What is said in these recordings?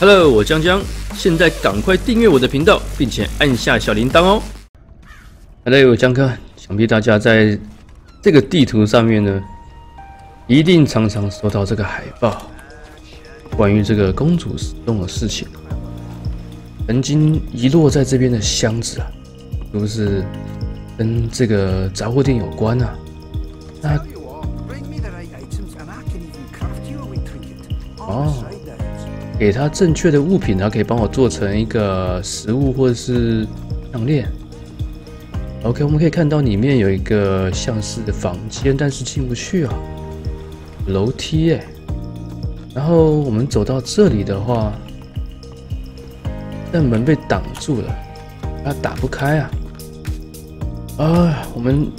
Hello，我江江，现在赶快订阅我的频道，并且按下小铃铛哦。Hello，江哥，想必大家在这个地图上面呢，一定常常收到这个海报，关于这个公主失踪的事情。曾经遗落在这边的箱子啊，是不是跟这个杂货店有关啊？那哦。给他正确的物品，他可以帮我做成一个食物或者是项链。OK，我们可以看到里面有一个像是房间，但是进不去啊，楼梯哎。然后我们走到这里的话，但门被挡住了，它打不开啊。啊，我们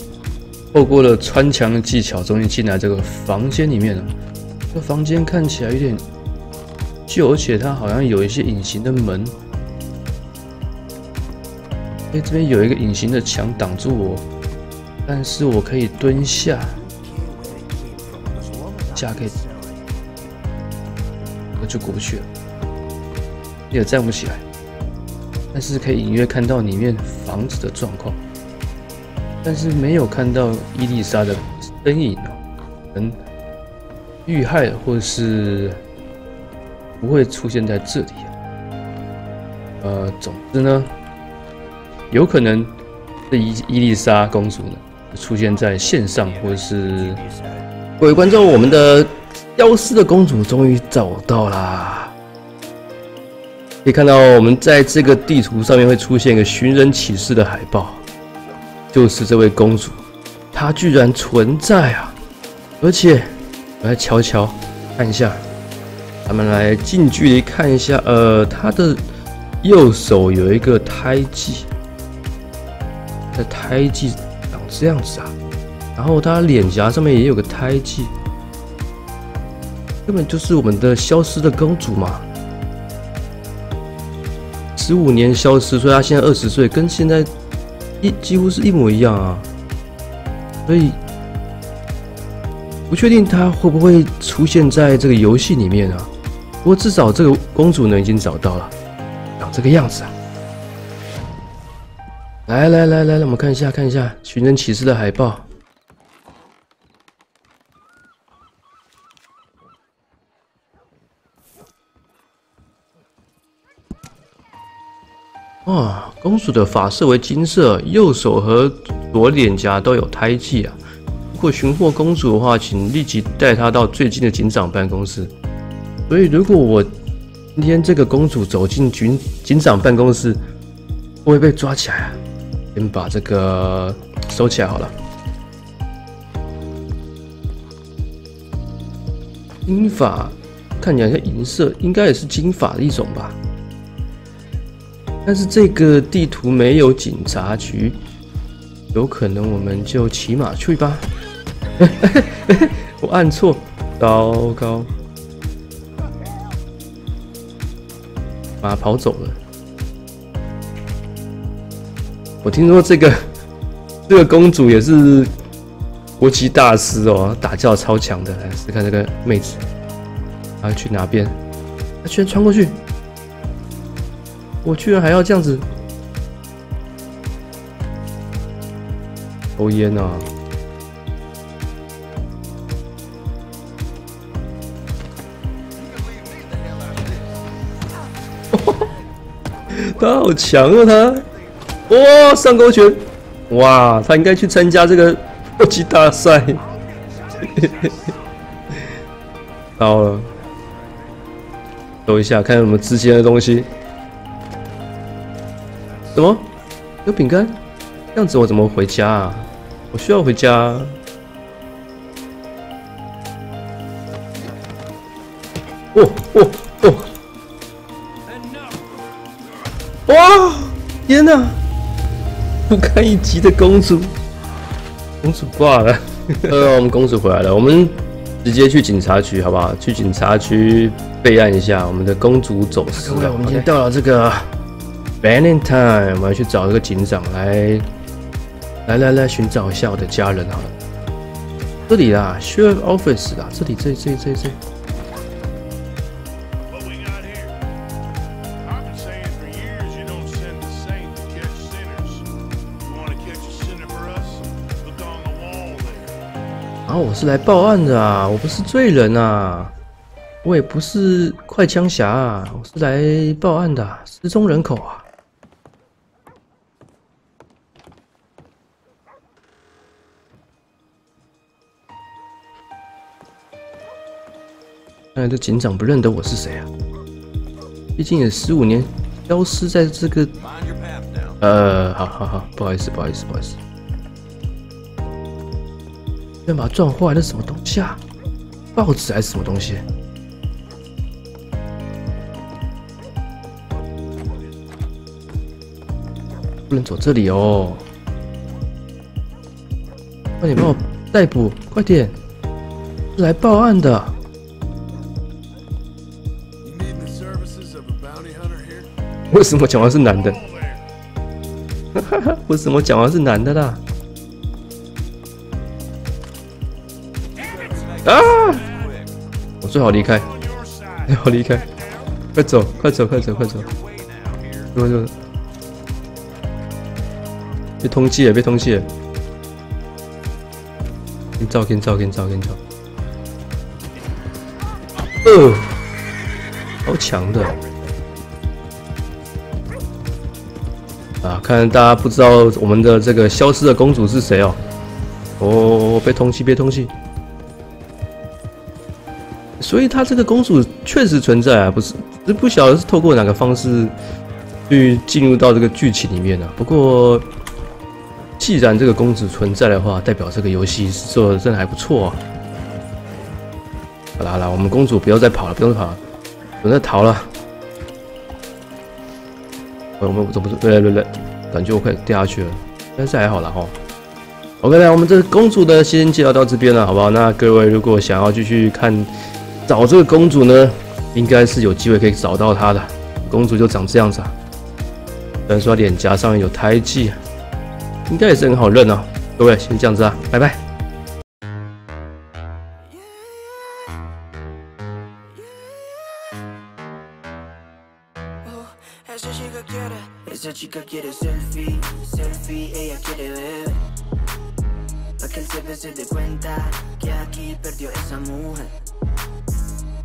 透过了穿墙的技巧，终于进来这个房间里面了。这房间看起来有点。旧而且它好像有一些隐形的门，哎，这边有一个隐形的墙挡住我，但是我可以蹲下，下可以，我就过不去了，也站不起来，是可以隐约看到里面房子的状况，但是没有看到伊丽莎的身影哦，能遇害或是。不会出现在这里啊。呃，总之呢，有可能这伊伊丽莎公主呢出现在线上，或者是各位观众，我们的消失的公主终于找到啦！可以看到，我们在这个地图上面会出现一个寻人启事的海报，就是这位公主，她居然存在啊！而且，我来瞧瞧，看一下。咱们来近距离看一下，呃，她的右手有一个胎记，这胎记长这样子啊，然后她脸颊上面也有个胎记，根本就是我们的消失的公主嘛，十五年消失，所以她现在二十岁，跟现在一几乎是一模一样啊，所以不确定她会不会出现在这个游戏里面啊。不过至少这个公主呢已经找到了，长这个样子啊！来来来来，让我们看一下看一下《寻人启事》的海报。哇，公主的发色为金色，右手和左脸颊都有胎记啊！如果寻获公主的话，请立即带她到最近的警长办公室。所以，如果我今天这个公主走进警警长办公室，会被抓起来啊！先把这个收起来好了。金发看起来像银色，应该也是金发的一种吧。但是这个地图没有警察局，有可能我们就骑马去吧。我按错，糟糕。马跑走了。我听说这个这个公主也是国旗大师哦，打架超强的。来试看这个妹子，她去哪边？她居然穿过去！我居然还要这样子抽烟啊！他好强啊！他哇，上勾拳！哇，他应该去参加这个搏击大赛。到了，搜一下看有什么值钱的东西。什么？有饼干？这样子我怎么回家啊？我需要回家。哦哦哦！哇！天哪，不堪一击的公主，公主挂了。呃，我们公主回来了，我们直接去警察局好不好？去警察局备案一下，我们的公主走失了。我们已经到了这个 time，我要去找这个警长来，来来来，寻找一下我的家人好了。这里啦，Sheriff Office 啦，这里这这这这。There. 啊，我是来报案的啊，我不是罪人啊，我也不是快枪侠啊，我是来报案的啊，失踪人口啊。看来这警长不认得我是谁啊，毕竟也十五年消失在这个……呃，好好好，不好意思，不好意思，不好意思。先把它撞坏，那什么东西啊？报纸还是什么东西？不能走这里哦！快点帮我逮捕，快点！来报案的。为什么讲话是男的？为什么讲话是男的啦？啊！我最好离开，最好离开，快走，快走，快走，快走！Way now here. 怎么怎么？被通缉了，被通缉了！给你照，给你照，给你照，给你照。呃，好强的！啊，看大家不知道我们的这个消失的公主是谁哦？哦，别通气，别通气。所以她这个公主确实存在啊，不是？不晓得是透过哪个方式去进入到这个剧情里面呢、不过，既然这个公主存在的话，代表这个游戏做的真的还不错啊。好啦好啦，我们公主不要再跑了，不用跑了，不用再逃了。我们怎么对对对，感觉我快掉下去了，但是还好啦哈。OK，那我们这公主呢，先介绍到这边了，好不好？那各位如果想要继续看找这个公主呢，应该是有机会可以找到她的。公主就长这样子啊，虽然说她脸颊上有胎记，应该也是很好认啊。各位先这样子啊，拜拜。Esa chica quiere, selfie, selfie, ella quiere ver. Pa' que el se dé cuenta que aquí perdió esa mujer.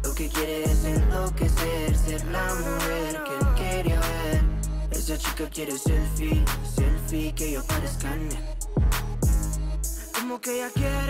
Lo que quiere es enloquecer, ser la mujer que él quería ver. Esa chica quiere selfie, selfie, que yo parezca. Como que ella quiere.